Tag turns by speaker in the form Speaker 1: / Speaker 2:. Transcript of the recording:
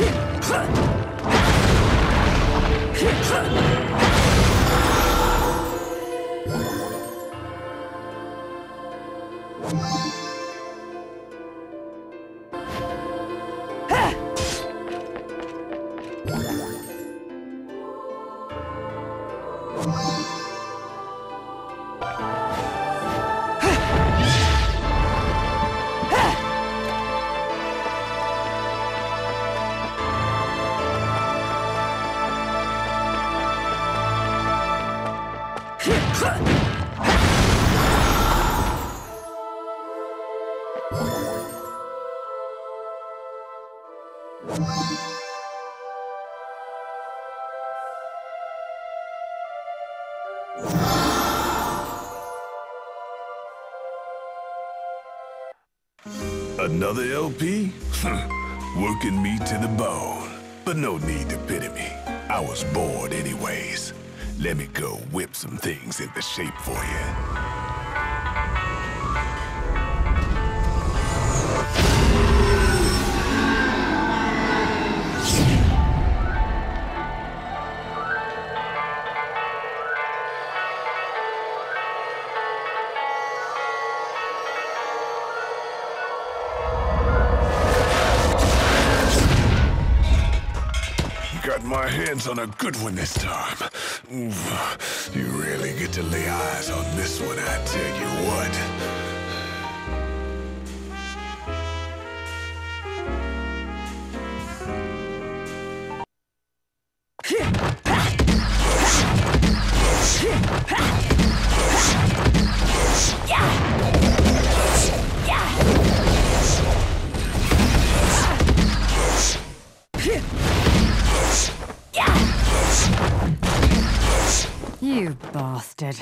Speaker 1: you Another LP? Working me to the bone. But no need to pity me. I was bored anyways. Let me go whip some things into shape for you. Got my hands on a good one this time. You really get to lay eyes on this one, I tell you what.
Speaker 2: You bastard.